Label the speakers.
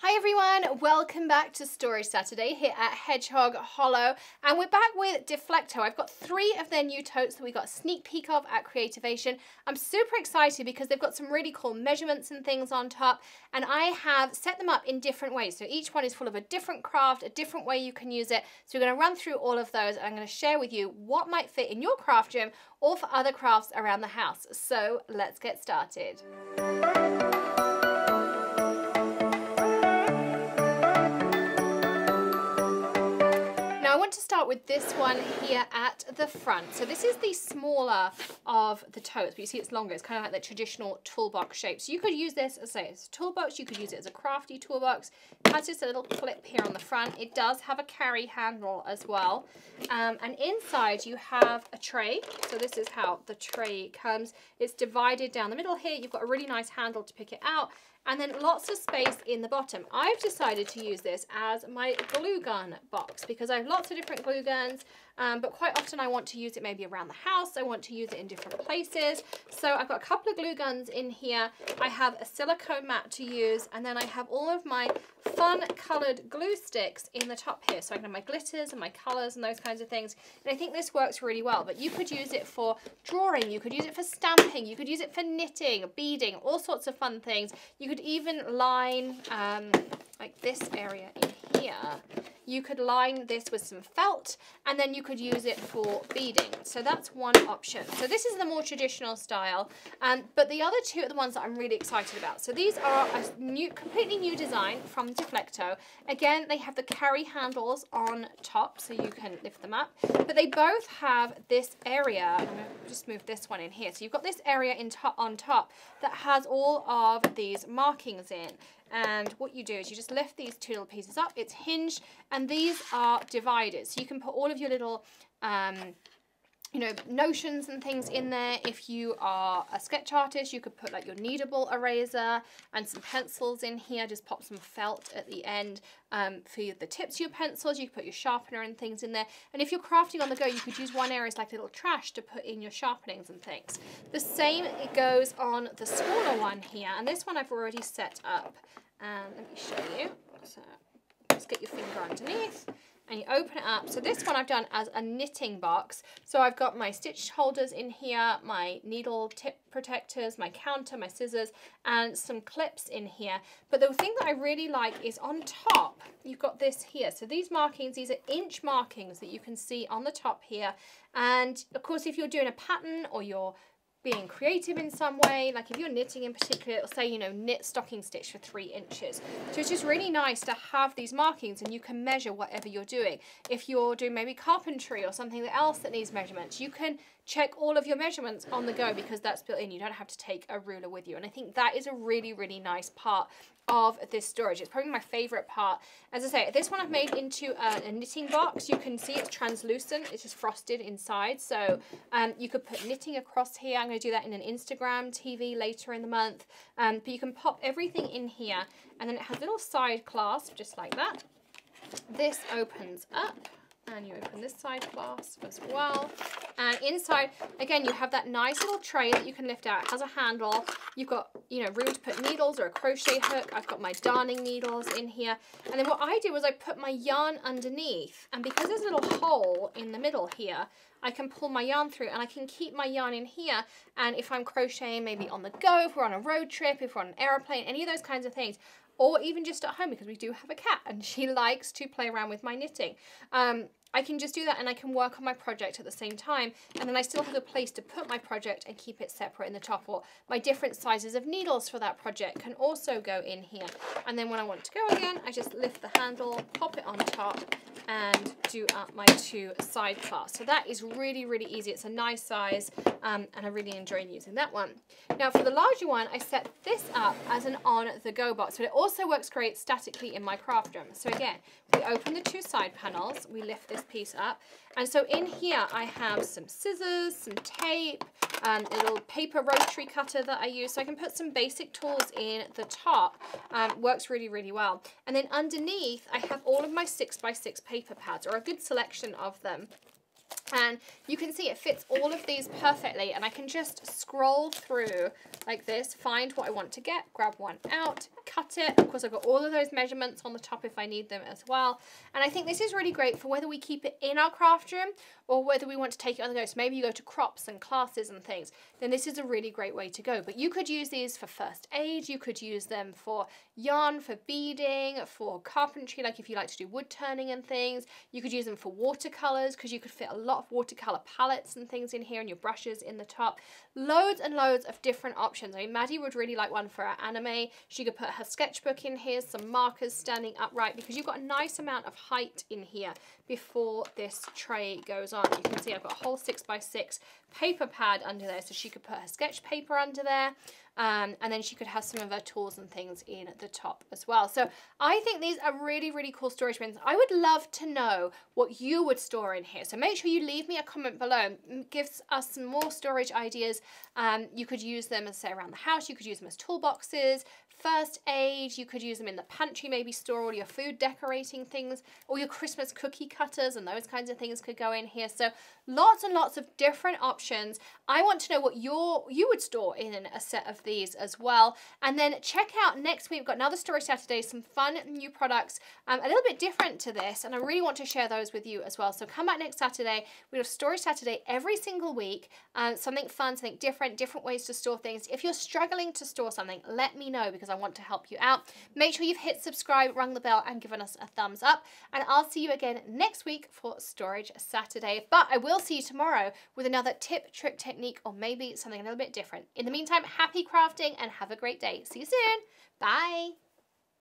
Speaker 1: Hi everyone, welcome back to Storage Saturday here at Hedgehog Hollow and we're back with Deflecto. I've got three of their new totes that we got a sneak peek of at Creativation. I'm super excited because they've got some really cool measurements and things on top and I have set them up in different ways. So each one is full of a different craft, a different way you can use it. So we're going to run through all of those and I'm going to share with you what might fit in your craft room or for other crafts around the house. So let's get started. With this one here at the front. So this is the smaller of the totes, but you see it's longer. It's kind of like the traditional toolbox shape. So you could use this as a toolbox. You could use it as a crafty toolbox. It has just a little clip here on the front. It does have a carry handle as well. Um, and inside you have a tray. So this is how the tray comes. It's divided down the middle here. You've got a really nice handle to pick it out and then lots of space in the bottom. I've decided to use this as my glue gun box because I have lots of different glue guns um, but quite often I want to use it maybe around the house. I want to use it in different places. So I've got a couple of glue guns in here. I have a silicone mat to use and then I have all of my fun coloured glue sticks in the top here. So I can have my glitters and my colours and those kinds of things. And I think this works really well, but you could use it for drawing, you could use it for stamping, you could use it for knitting, beading, all sorts of fun things. You could even line um, like this area in here you could line this with some felt and then you could use it for beading. So that's one option. So this is the more traditional style, um, but the other two are the ones that I'm really excited about. So these are a new, completely new design from Deflecto. Again, they have the carry handles on top so you can lift them up, but they both have this area. I'm to just move this one in here. So you've got this area in on top that has all of these markings in and what you do is you just lift these two little pieces up it's hinged and these are dividers. so you can put all of your little um, you know, notions and things in there. If you are a sketch artist, you could put like your kneadable eraser and some pencils in here. Just pop some felt at the end um, for the tips of your pencils. You could put your sharpener and things in there. And if you're crafting on the go, you could use one area as like little trash to put in your sharpenings and things. The same goes on the smaller one here. And this one I've already set up. And let me show you. So let's get your finger underneath and you open it up. So this one I've done as a knitting box. So I've got my stitch holders in here, my needle tip protectors, my counter, my scissors, and some clips in here. But the thing that I really like is on top, you've got this here. So these markings, these are inch markings that you can see on the top here. And of course, if you're doing a pattern or you're being creative in some way. Like if you're knitting in particular, it'll say, you know, knit stocking stitch for three inches. So it's just really nice to have these markings and you can measure whatever you're doing. If you're doing maybe carpentry or something else that needs measurements, you can check all of your measurements on the go because that's built in. You don't have to take a ruler with you. And I think that is a really, really nice part of this storage. It's probably my favorite part. As I say, this one I've made into a, a knitting box. You can see it's translucent. It's just frosted inside. So um, you could put knitting across here. I'm going to do that in an Instagram TV later in the month. Um, but you can pop everything in here and then it has a little side clasp just like that. This opens up and you open this side clasp as well. And inside, again, you have that nice little tray that you can lift out. It has a handle. You've got, you know, room to put needles or a crochet hook. I've got my darning needles in here. And then what I did was I put my yarn underneath. And because there's a little hole in the middle here, I can pull my yarn through and I can keep my yarn in here. And if I'm crocheting maybe on the go, if we're on a road trip, if we're on an aeroplane, any of those kinds of things, or even just at home because we do have a cat and she likes to play around with my knitting. Um, I can just do that and I can work on my project at the same time and then I still have a place to put my project and keep it separate in the top or my different sizes of needles for that project can also go in here. And then when I want to go again I just lift the handle, pop it on top and do up my two side clasps. So that is really really easy. It's a nice size um, and I really enjoy using that one. Now for the larger one I set this up as an on the go box but it also works great statically in my craft room. So again we open the two side panels, we lift this piece up. And so in here I have some scissors, some tape, um, little paper rotary cutter that I use. So I can put some basic tools in the top. Um, works really, really well. And then underneath I have all of my 6x6 paper pads, or a good selection of them. And you can see it fits all of these perfectly and I can just scroll through like this, find what I want to get, grab one out cut it. Of course, I've got all of those measurements on the top if I need them as well. And I think this is really great for whether we keep it in our craft room or whether we want to take it on the go. So maybe you go to crops and classes and things, then this is a really great way to go. But you could use these for first aid, you could use them for yarn, for beading, for carpentry, like if you like to do wood turning and things. You could use them for watercolors because you could fit a lot of watercolor palettes and things in here and your brushes in the top. Loads and loads of different options. I mean, Maddie would really like one for her anime. She could put her sketchbook in here, some markers standing upright because you've got a nice amount of height in here before this tray goes on. You can see I've got a whole six by six paper pad under there so she could put her sketch paper under there. Um, and then she could have some of her tools and things in the top as well. So I think these are really, really cool storage bins. I would love to know what you would store in here. So make sure you leave me a comment below. Gives us some more storage ideas. Um, you could use them as say around the house. You could use them as toolboxes, first aid. You could use them in the pantry, maybe store all your food decorating things, or your Christmas cookie cutters and those kinds of things could go in here. So lots and lots of different options. I want to know what your you would store in a set of these as well. And then check out next week, we've got another Storage Saturday, some fun new products, um, a little bit different to this. And I really want to share those with you as well. So come back next Saturday. We have Storage Saturday every single week. Um, something fun, something different, different ways to store things. If you're struggling to store something, let me know because I want to help you out. Make sure you've hit subscribe, rung the bell, and given us a thumbs up. And I'll see you again next week for Storage Saturday. But I will see you tomorrow with another tip, trick, technique, or maybe something a little bit different. In the meantime, happy crafting and have a great day. See you soon. Bye.